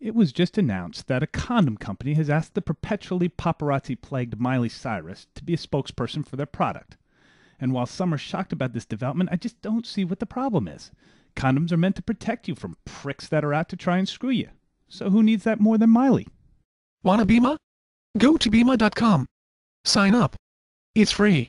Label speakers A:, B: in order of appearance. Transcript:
A: It was just announced that a condom company has asked the perpetually paparazzi plagued Miley Cyrus to be a spokesperson for their product. And while some are shocked about this development, I just don't see what the problem is. Condoms are meant to protect you from pricks that are out to try and screw you. So who needs that more than Miley?
B: Wanna Beema? Go to Beema.com. Sign up. It's free.